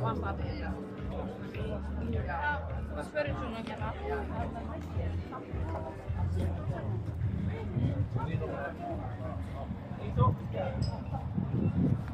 万把年了。啊，我媳妇就弄个那。哎，你走。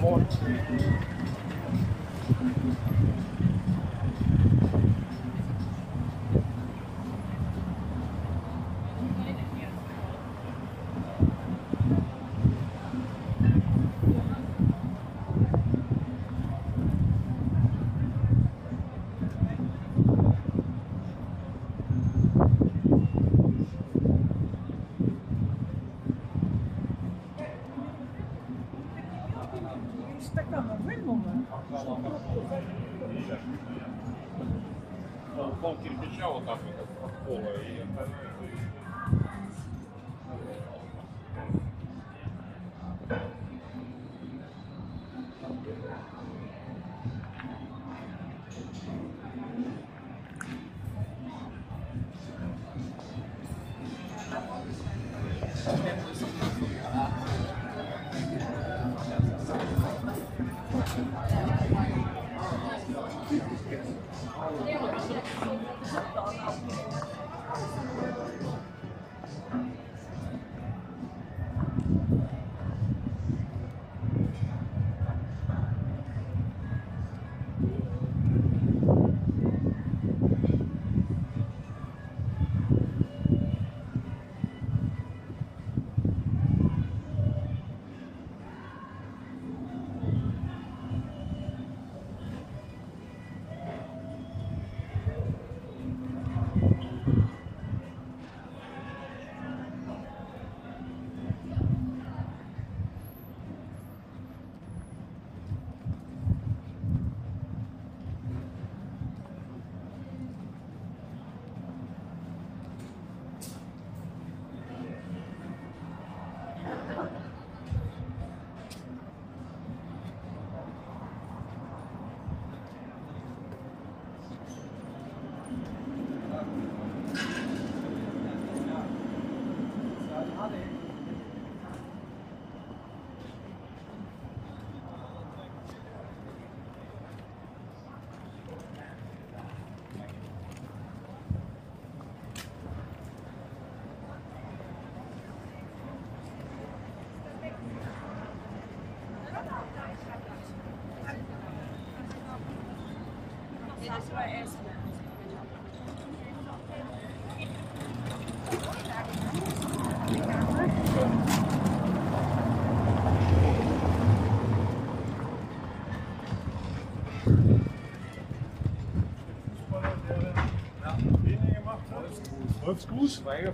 More. More. ganz gut, weil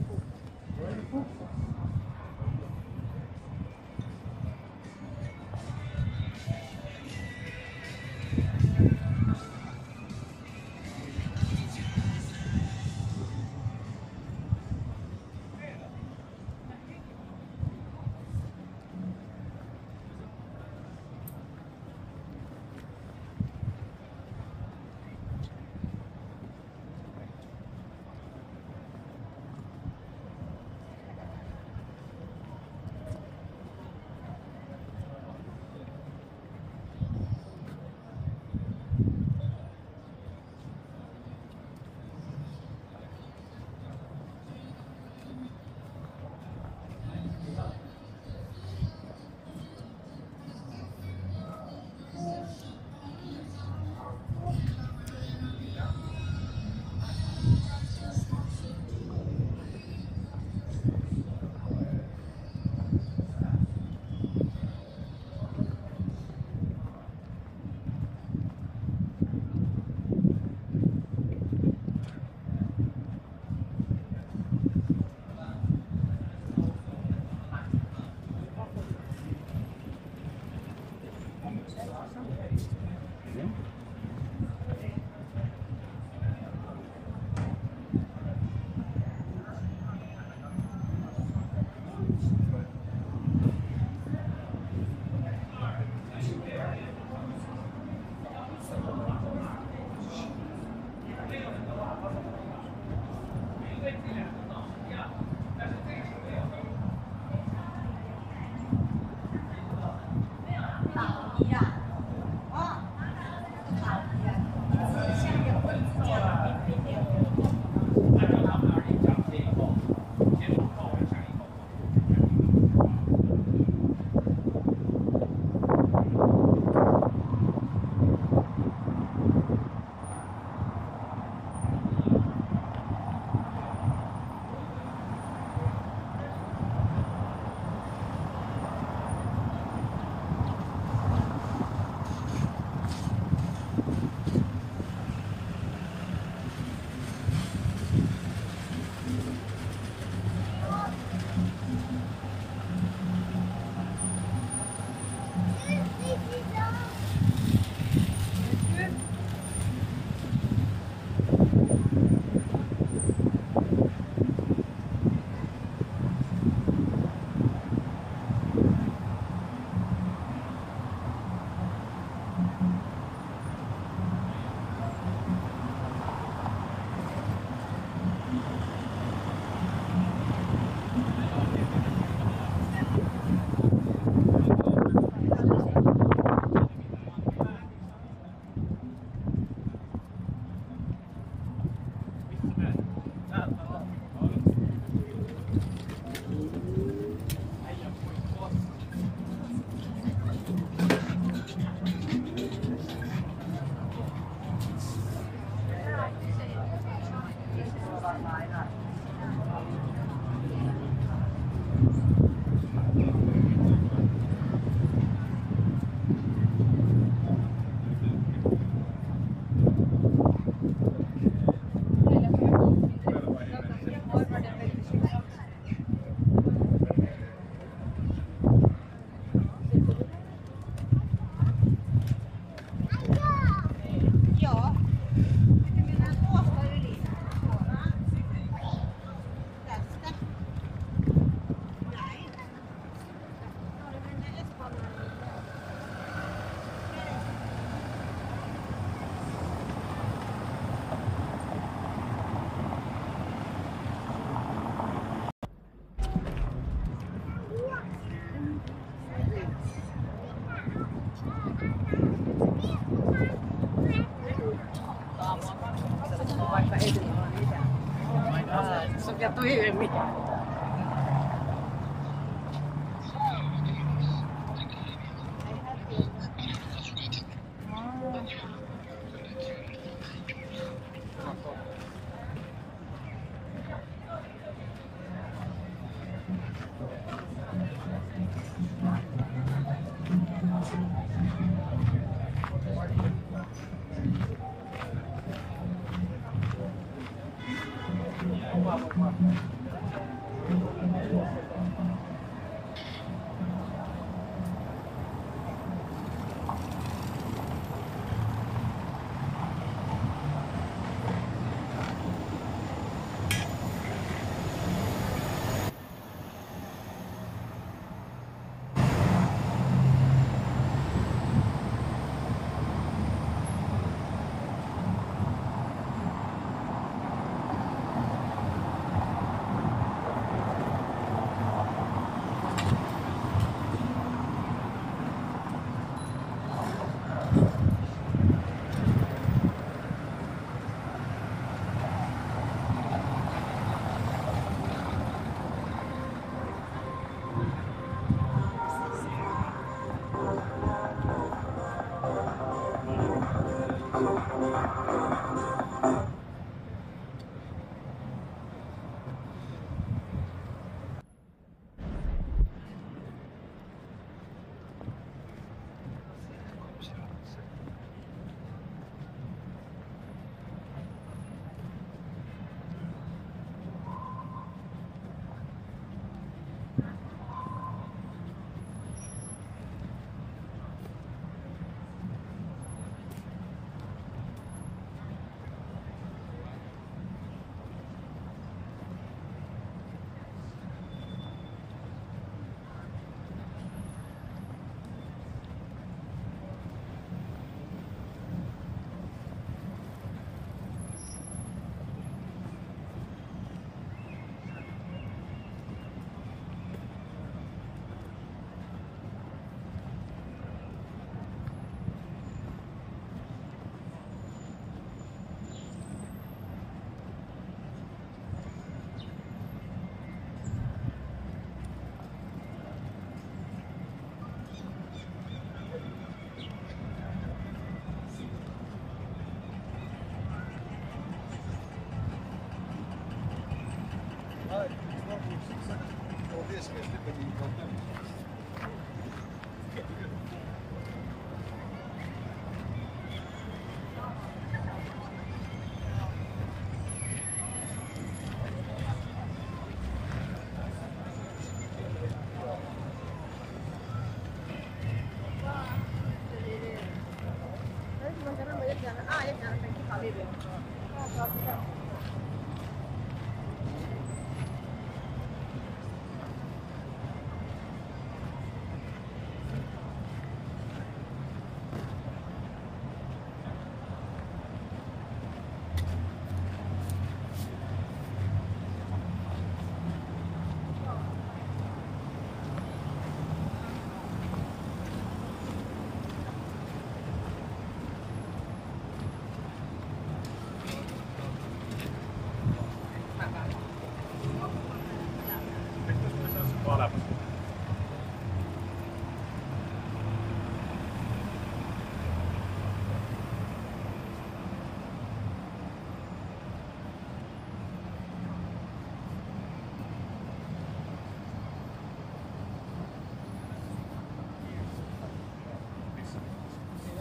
ya tú vives mi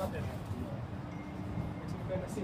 Exatamente. Tem que ficar assim,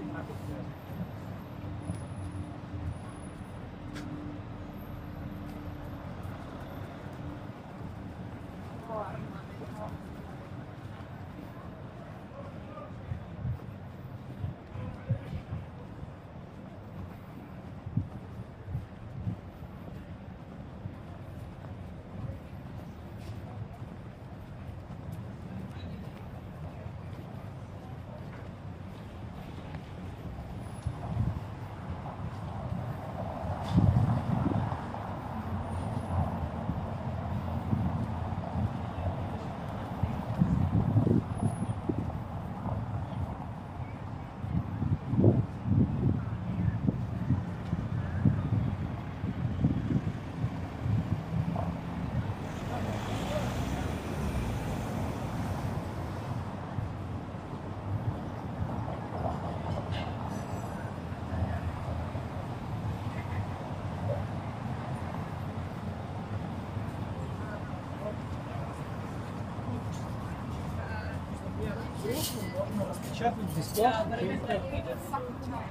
Yeah, but it like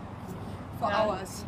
for hours.